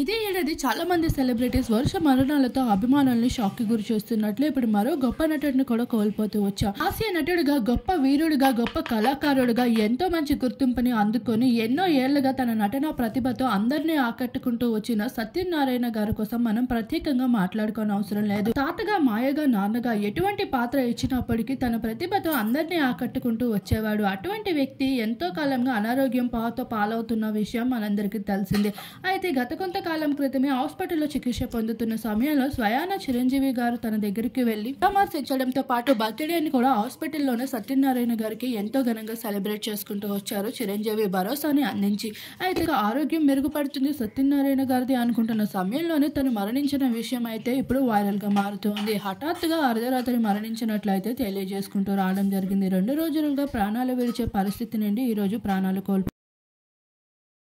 ఇదే ఏడాది చాలా మంది సెలబ్రిటీస్ వరుస మరణాలతో అభిమానుల్ని షాక్కి గురి చేస్తున్నట్లు ఇప్పుడు మరో గొప్ప నటుడిని కూడా కోల్పోతూ వచ్చాం. హాస్య నటుడిగా గొప్ప వీరుడిగా గొప్ప కళాకారుడిగా ఎంతో మంచి గుర్తింపుని అందుకొని ఎన్నో ఏళ్ళుగా తన నటన ప్రతిభతో అందరినీ ఆకట్టుకుంటూ వచ్చిన సత్యనారాయణ గారి కోసం మనం ప్రత్యేకంగా మాట్లాడుకోని అవసరం లేదు. తాతగా మాయగా నాన్నగా ఎటువంటి పాత్ర ఇచ్చినప్పటికీ తన ప్రతిభతో అందరినీ ఆకట్టుకుంటూ వచ్చేవాడు. అటువంటి వ్యక్తి ఎంతో కాలంగా అనారోగ్యం పాతో పాలవుతున్న విషయం మనందరికీ తెలిసిందే. అయితే గత కొంతకాలం క్రితమే హాస్పిటల్లో చికిత్స పొందుతున్న సమయంలో స్వయాన చిరంజీవి గారు తన దగ్గరికి వెళ్ళి పరామర్శించడంతో పాటు బర్త్డేని కూడా హాస్పిటల్లోనే సత్యనారాయణ గారికి ఎంతో ఘనంగా సెలబ్రేట్ చేసుకుంటూ వచ్చారు. చిరంజీవి భరోసాని అందించి అయితే ఆరోగ్యం మెరుగుపడుతుంది సత్యనారాయణ గారిది అనుకుంటున్న సమయంలోనే తను మరణించిన విషయం అయితే ఇప్పుడు వైరల్గా మారుతోంది. హఠాత్తుగా అర్ధరాత్రి మరణించినట్లయితే తెలియజేసుకుంటూ రావడం జరిగింది. రెండు రోజులుగా ప్రాణాలు విడిచే పరిస్థితి నుండి ఈ రోజు ప్రాణాలు కోల్పో